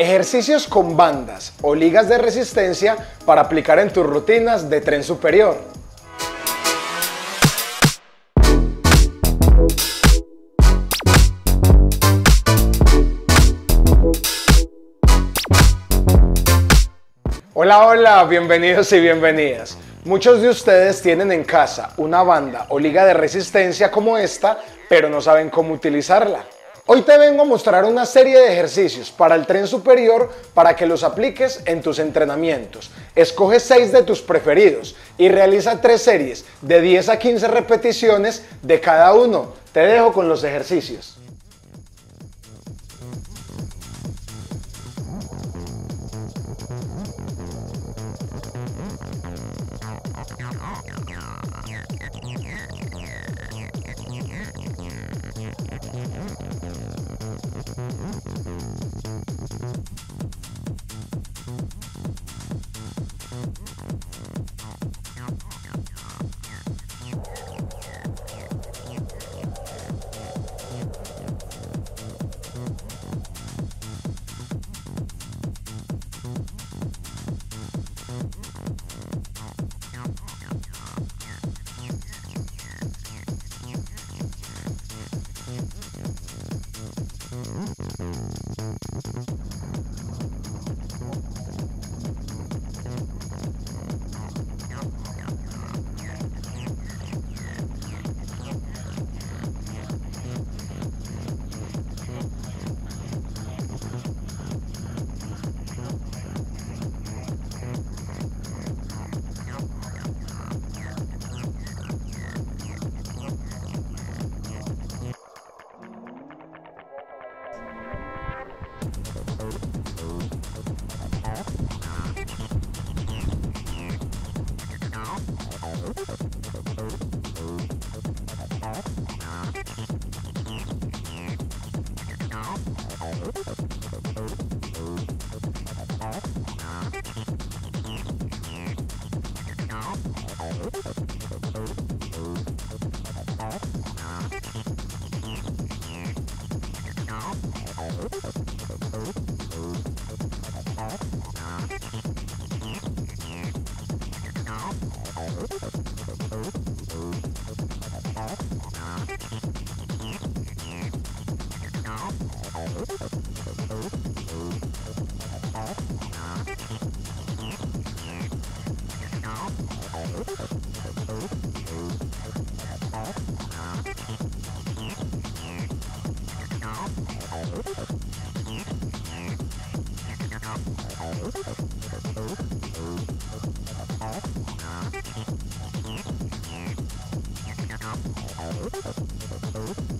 Ejercicios con bandas o ligas de resistencia para aplicar en tus rutinas de tren superior. Hola, hola, bienvenidos y bienvenidas. Muchos de ustedes tienen en casa una banda o liga de resistencia como esta, pero no saben cómo utilizarla. Hoy te vengo a mostrar una serie de ejercicios para el tren superior para que los apliques en tus entrenamientos. Escoge 6 de tus preferidos y realiza 3 series de 10 a 15 repeticiones de cada uno. Te dejo con los ejercicios. Yeah. Oh, Oh.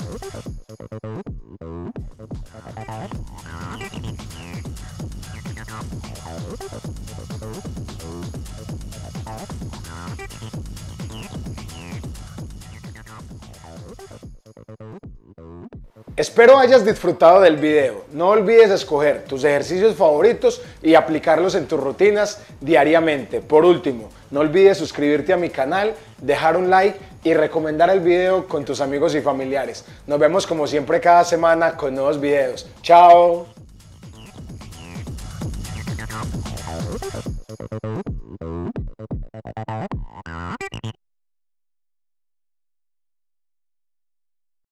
Oh, Espero hayas disfrutado del video. No olvides escoger tus ejercicios favoritos y aplicarlos en tus rutinas diariamente. Por último, no olvides suscribirte a mi canal, dejar un like y recomendar el video con tus amigos y familiares. Nos vemos como siempre cada semana con nuevos videos. ¡Chao!